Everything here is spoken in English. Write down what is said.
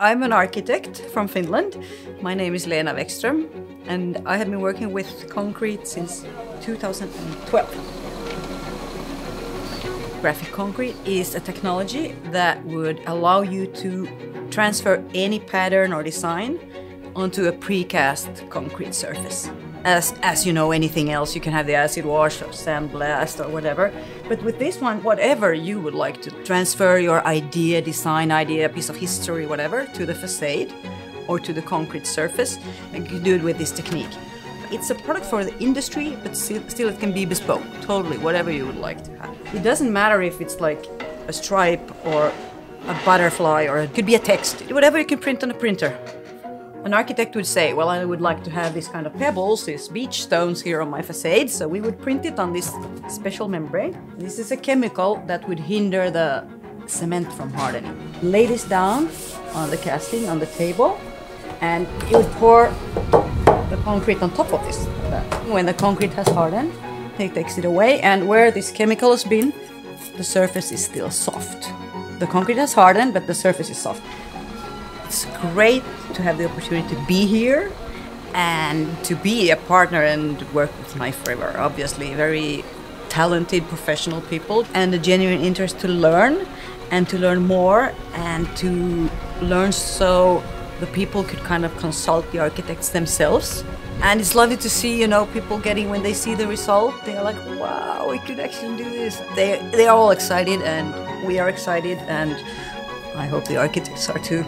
I'm an architect from Finland. My name is Lena Wexström, and I have been working with concrete since 2012. Graphic concrete is a technology that would allow you to transfer any pattern or design onto a precast concrete surface. As, as you know, anything else, you can have the acid wash or sandblast or whatever. But with this one, whatever you would like to transfer your idea, design idea, piece of history, whatever, to the facade or to the concrete surface, you can do it with this technique. It's a product for the industry, but still, still it can be bespoke, totally, whatever you would like to have. It doesn't matter if it's like a stripe or a butterfly or it could be a text, whatever you can print on a printer. An architect would say, well, I would like to have these kind of pebbles, these beach stones here on my facade, so we would print it on this special membrane. This is a chemical that would hinder the cement from hardening. Lay this down on the casting on the table, and you would pour the concrete on top of this. When the concrete has hardened, it takes it away, and where this chemical has been, the surface is still soft. The concrete has hardened, but the surface is soft. It's great to have the opportunity to be here and to be a partner and work with Knife River. Obviously, very talented professional people and a genuine interest to learn and to learn more and to learn so the people could kind of consult the architects themselves. And it's lovely to see, you know, people getting when they see the result, they're like, wow, we could actually do this. They, they are all excited and we are excited and I hope the architects are too.